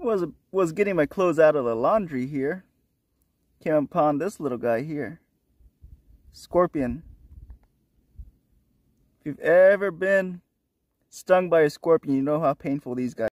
was was getting my clothes out of the laundry here. Came upon this little guy here. Scorpion. If you've ever been stung by a scorpion, you know how painful these guys